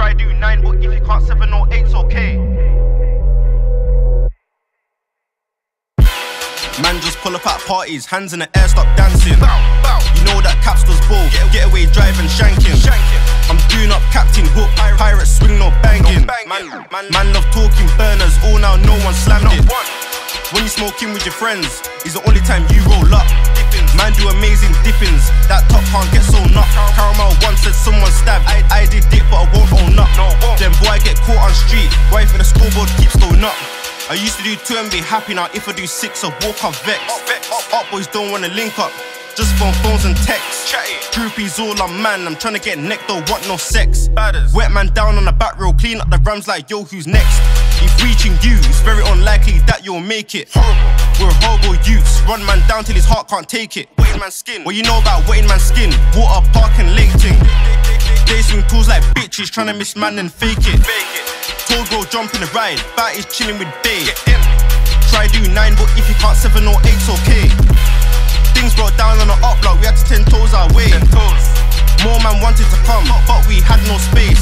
Try do nine, but if you can't seven or eight's okay. Man just pull up at parties, hands in the air, stop dancing. You know that Capz does both. Get away, drive and shanking. I'm doing up Captain Hook, pirate swing, no banging. Man, man, man love talking burners, all now no one slammed it. When you smoking with your friends, is the only time you roll up. Man do amazing dippings, that top can't get so knocked. Caramel once said someone stabbed. I, I did it, Boy get caught on street, wife in the scoreboard keeps going up. I used to do two and be happy now. If I do six, I walk off vex. Up boys don't wanna link up, just phone phones and texts. Groupies all on man, I'm trying to get neck, don't want no sex. Wet man down on the back row, clean up the rams like yo, who's next? If reaching you, it's very unlikely that you'll make it. We're horrible youths, run man down till his heart can't take it. Wetting man skin, what you know about wetting man skin? Water, park and lake ting. They swing tools like bitches, trying to miss man and fake it. Told bro jump in the ride, bat is chilling with Bay. Try do nine, but if you can't seven or eight's okay. Things brought down on the up block, we had to ten toes our way. More man wanted to come, but we had no space.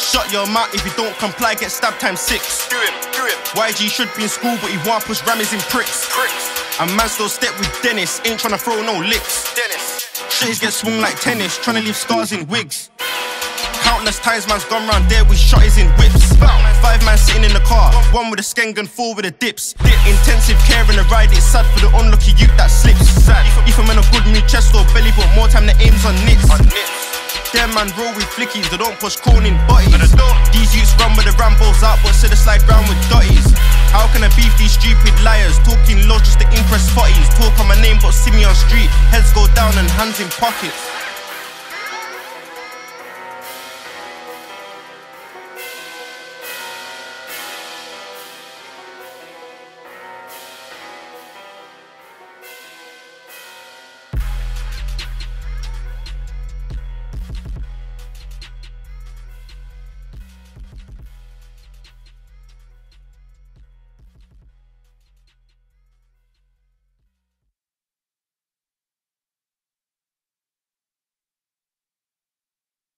Shut your mouth if you don't comply, get stabbed times six. Do him, do him. YG should be in school, but he want push rammies in pricks. Pricks. And man still step with Dennis, ain't tryna throw no licks. Dennis. Shit get swung like tennis, tryna leave scars in wigs. Countless times man's gone round there with shotties in whips. Five man sitting in the car, one with a skengan, four with the dips. Intensive care in the ride, it's sad for the unlucky youth that slips. If, if a man a good new chest or belly, but more time the aims on nips. Them man roll with flickies, they don't push corn in bodies. These but see me on street. Heads go down and hands in pockets.